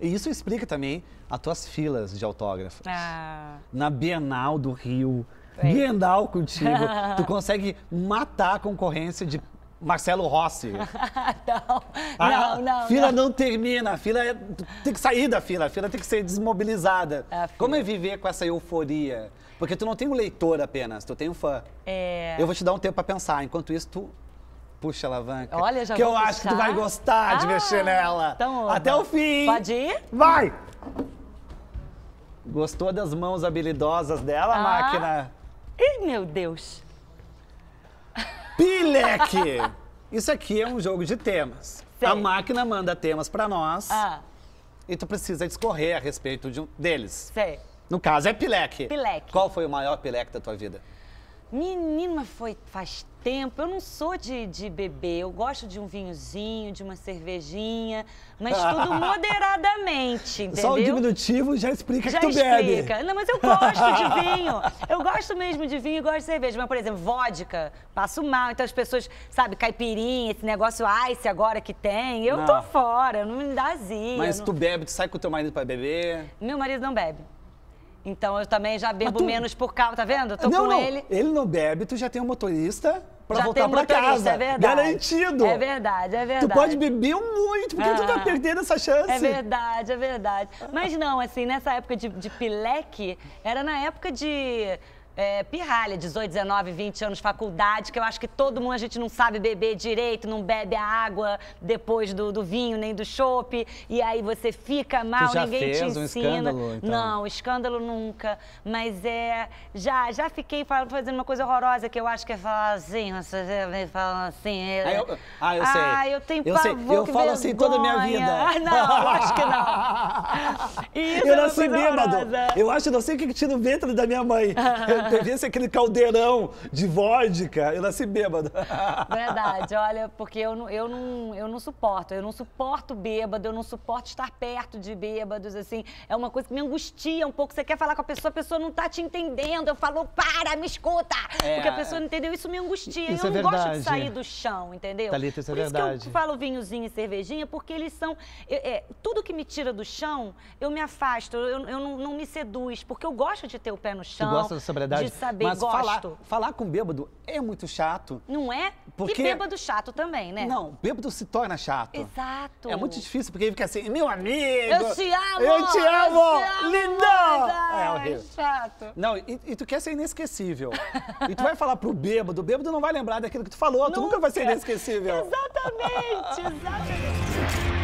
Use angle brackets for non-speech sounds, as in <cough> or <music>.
E isso explica também as tuas filas de autógrafos. Ah. Na Bienal do Rio, É. Bienal contigo, tu <laughs> consegue matar a concorrência de Marcelo Rossi. <laughs> não, A não, não. fila não. não. termina, a fila é- tem que sair da fila, a fila tem que ser desmobilizada. Como é viver com essa euforia? Porque tu não tem um leitor apenas, tu tem um fã. É. Eu vou te dar um tempo pra pensar, enquanto isso tu puxa a alavanca. Olha, já Que eu acho que tu puxar. vai gostar de Ah, mexer nela. então, Até o fim. Pode ir? Vai! Gostou das mãos habilidosas dela, Ah. máquina? Ih, meu Deus. Pilek! <laughs> Isso aqui é um jogo de temas. Sei. A máquina manda temas pra nós Ah, e tu precisa discorrer a respeito de um deles. sei. No caso é Pilek. Pilek. Qual foi o maior Pilek da tua vida? Menino, mas foi faz tempo. Eu não sou de, de beber. Eu gosto de um vinhozinho, de uma cervejinha, mas tudo <laughs> moderadamente, entendeu? Só o diminutivo já explica Já que tu bebe. explica. Não, mas eu gosto de <laughs> vinho. Eu gosto mesmo de vinho e gosto de cerveja. Mas, por exemplo, vodka, passo mal. Então as pessoas, sabe, caipirinha, esse negócio ice agora que tem, eu Não. tô fora, não me dá azia. Mas não- tu bebe, tu sai com o teu marido pra beber. Meu marido não bebe. Então eu também já bebo tu- menos por causa, tá vendo? Eu tô não, com não. ele. não bebe, tu já tem um motorista pra já voltar um pra casa. É verdade. Garantido. É verdade, é verdade. Tu pode beber muito, porque tu tá Ah. perdendo essa chance. É verdade, é verdade. Mas não, assim, nessa época de, de pileque, era na época de é, pirralha, 18, 19, 20 anos, faculdade, que eu acho que todo mundo, a gente não sabe beber direito, não bebe a água depois do, do vinho, nem do chopp, e aí você fica mal, já ninguém te fez um ensina. escândalo, então? Não, escândalo nunca, mas é, já, já fiquei fa- fazendo uma coisa horrorosa, que eu acho que é falar assim, você vem falando assim... é- Ah, eu, ah, eu sei. Ah, eu tenho eu sei. pavor, Eu que falo assim toda a minha vergonha. vida. Ah, não, acho que não. <laughs> Isso eu é nasci bêbado. Eu acho, não sei o que que tinha no ventre da minha mãe. Eu <laughs> devia ser aquele caldeirão de vodka. Eu nasci bêbado. Verdade, olha, porque eu não, eu, não, eu não suporto, eu não suporto bêbado, eu não suporto estar perto de bêbados, assim, é uma coisa que me angustia um pouco, você quer falar com a pessoa, a pessoa não tá te entendendo, eu falo, para, me escuta, É. porque a pessoa não entendeu, isso me angustia, Isso eu é não gosto de verdade. sair do chão, entendeu? Thalita, isso é Por isso verdade. que eu falo vinhozinho e cervejinha, porque eles são, é, é, tudo que me tira do chão, eu me afasto, eu, eu não, não me seduz, porque eu gosto de ter o pé no Tu chão, gosta da sobriedade? De saber, Mas gosto. falar, falar com bêbado é muito chato. Não é? Porque- E bêbado chato também, né? Não, bêbado se torna chato. Exato. É muito difícil, porque ele fica assim, meu amigo! Eu te amo! Eu te amo! eu te amo, Lindão! moça! É horrível. chato. Não, e, e tu quer ser inesquecível. e tu vai falar pro bêbado, o bêbado não vai lembrar daquilo que tu falou, tu nunca vai ser Nunca. inesquecível. Exatamente, exatamente.